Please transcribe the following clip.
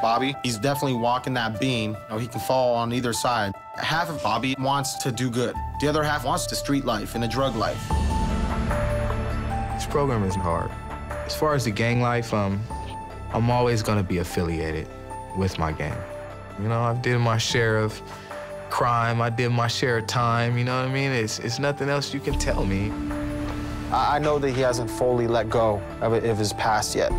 Bobby, he's definitely walking that beam. You know, he can fall on either side. Half of Bobby wants to do good. The other half wants the street life and the drug life. This program isn't hard. As far as the gang life, um, I'm always gonna be affiliated with my gang. You know, I've did my share of crime, I did my share of time, you know what I mean? It's, it's nothing else you can tell me. I know that he hasn't fully let go of, of his past yet.